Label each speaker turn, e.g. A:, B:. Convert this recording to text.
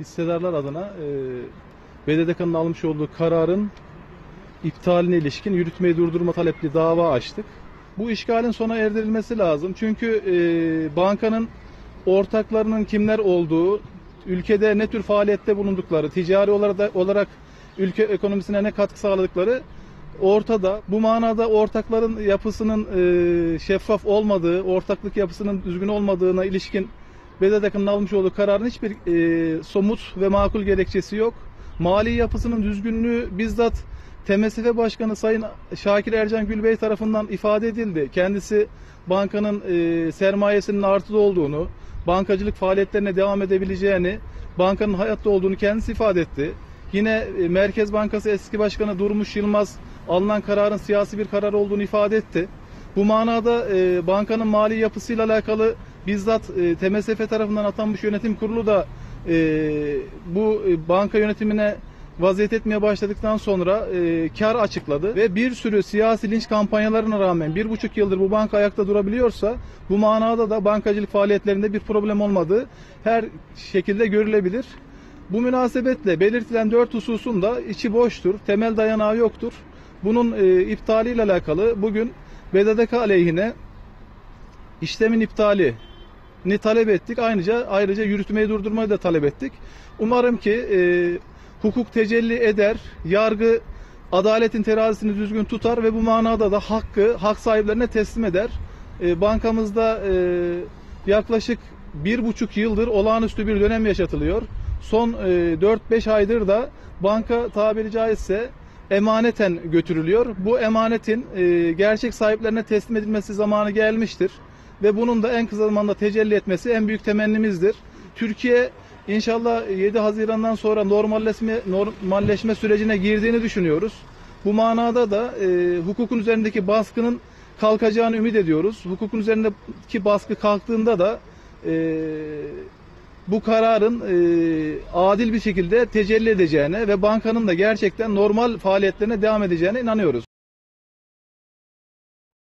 A: hissedarlar adına e, BDDK'nın almış olduğu kararın iptaline ilişkin yürütmeyi durdurma talepli dava açtık. Bu işgalin sona erdirilmesi lazım. Çünkü e, bankanın ortaklarının kimler olduğu, ülkede ne tür faaliyette bulundukları, ticari olarak, olarak ülke ekonomisine ne katkı sağladıkları ortada. Bu manada ortakların yapısının e, şeffaf olmadığı, ortaklık yapısının düzgün olmadığına ilişkin BDDK'nın almış olduğu kararın hiçbir e, somut ve makul gerekçesi yok. Mali yapısının düzgünlüğü bizzat TMSF Başkanı Sayın Şakir Ercan Gülbey tarafından ifade edildi. Kendisi bankanın e, sermayesinin artıda olduğunu, bankacılık faaliyetlerine devam edebileceğini, bankanın hayatta olduğunu kendisi ifade etti. Yine e, Merkez Bankası eski başkanı Durmuş Yılmaz alınan kararın siyasi bir karar olduğunu ifade etti. Bu manada e, bankanın mali yapısıyla alakalı bizzat e, TMSF tarafından atanmış yönetim kurulu da e, bu e, banka yönetimine vaziyet etmeye başladıktan sonra e, kar açıkladı ve bir sürü siyasi linç kampanyalarına rağmen bir buçuk yıldır bu banka ayakta durabiliyorsa bu manada da bankacılık faaliyetlerinde bir problem olmadığı her şekilde görülebilir. Bu münasebetle belirtilen dört hususun da içi boştur, temel dayanağı yoktur. Bunun e, iptaliyle alakalı bugün BDDK aleyhine işlemin iptali ni talep ettik. Ayrıca ayrıca yürütmeyi durdurmayı da talep ettik. Umarım ki e, hukuk tecelli eder, yargı adaletin terazisini düzgün tutar ve bu manada da hakkı hak sahiplerine teslim eder. E, bankamızda e, yaklaşık bir buçuk yıldır olağanüstü bir dönem yaşatılıyor. Son e, 4-5 aydır da banka tabiri caizse emaneten götürülüyor. Bu emanetin e, gerçek sahiplerine teslim edilmesi zamanı gelmiştir ve bunun da en kısa zamanda tecelli etmesi en büyük temennimizdir. Türkiye inşallah 7 Haziran'dan sonra normalleşme, normalleşme sürecine girdiğini düşünüyoruz. Bu manada da e, hukukun üzerindeki baskının kalkacağını ümit ediyoruz. Hukukun üzerindeki baskı kalktığında da e, bu kararın e, adil bir şekilde tecelli edeceğine ve bankanın da gerçekten normal faaliyetlerine devam edeceğine inanıyoruz.